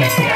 Gracias.